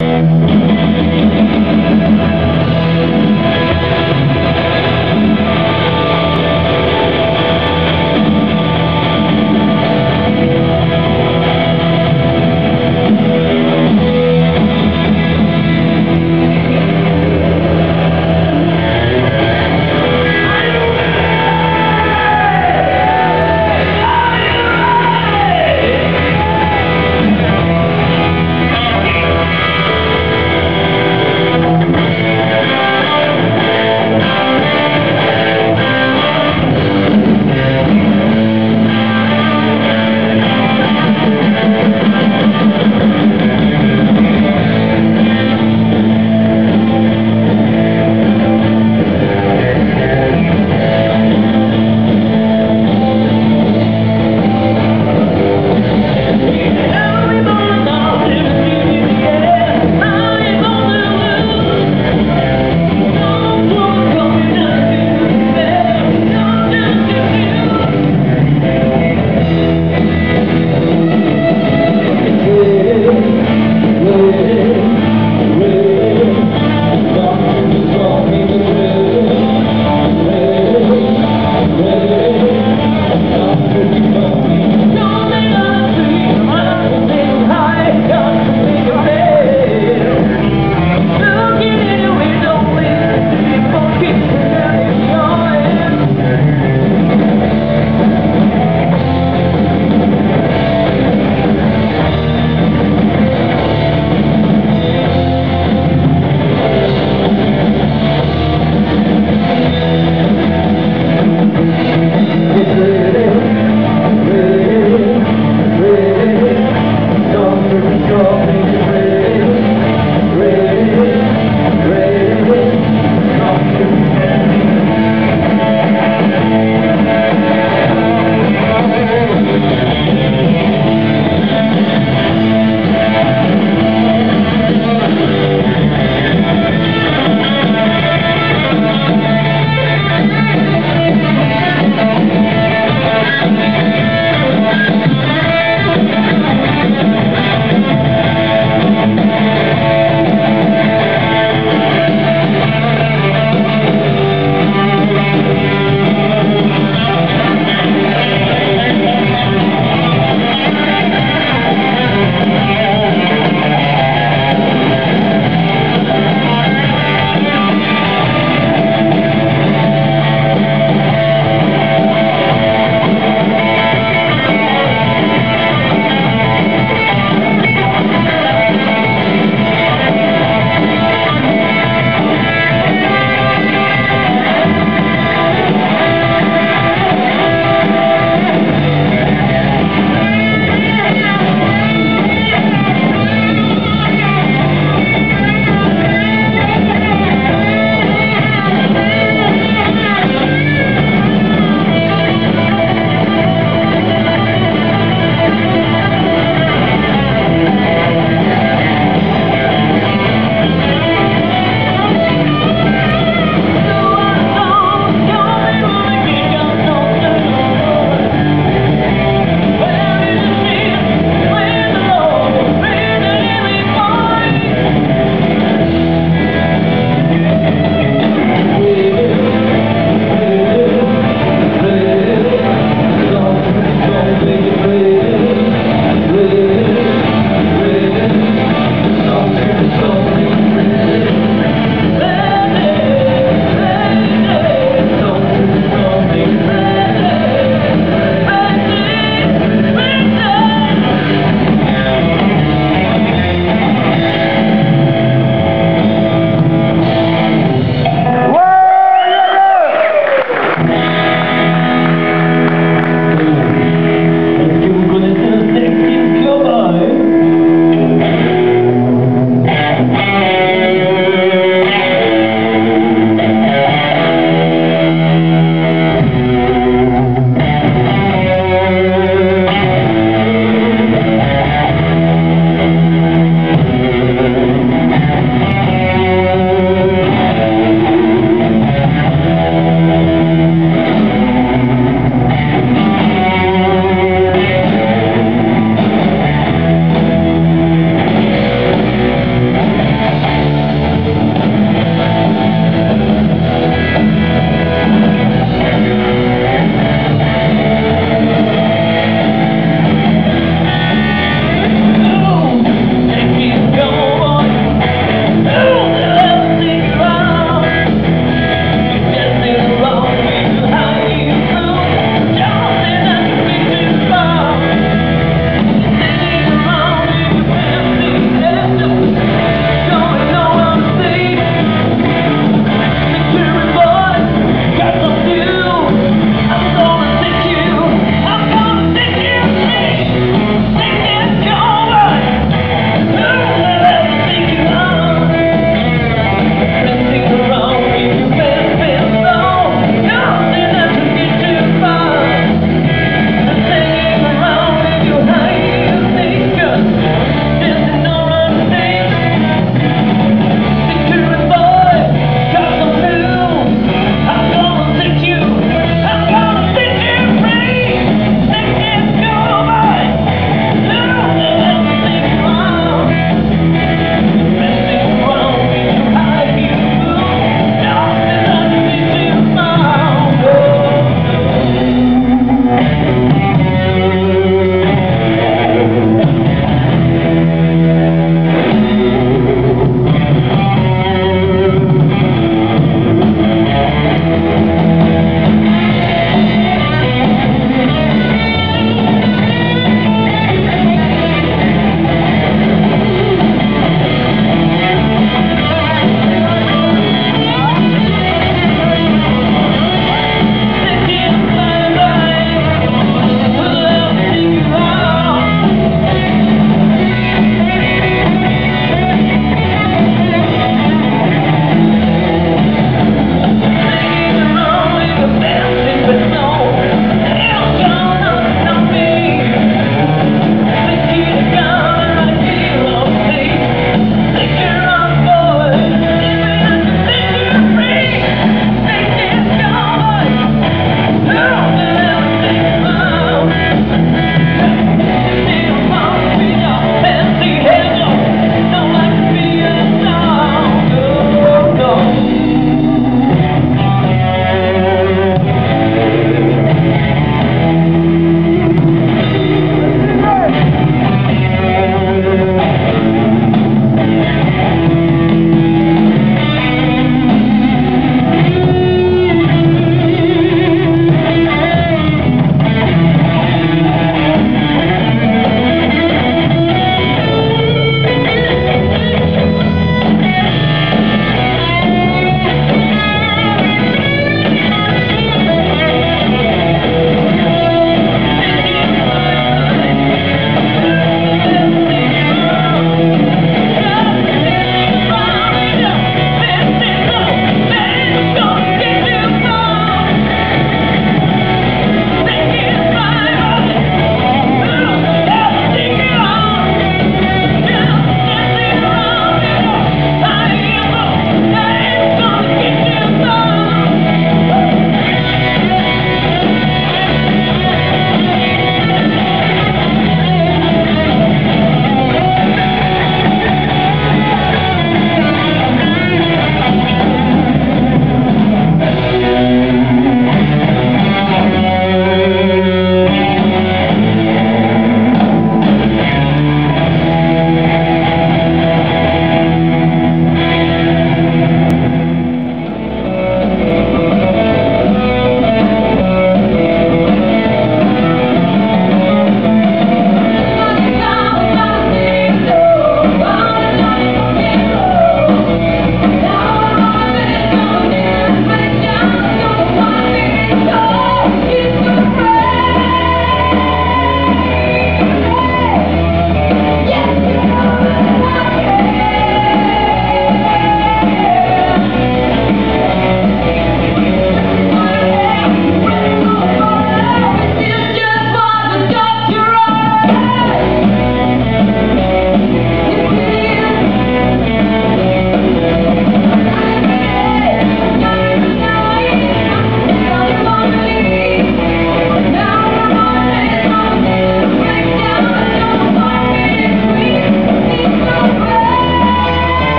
And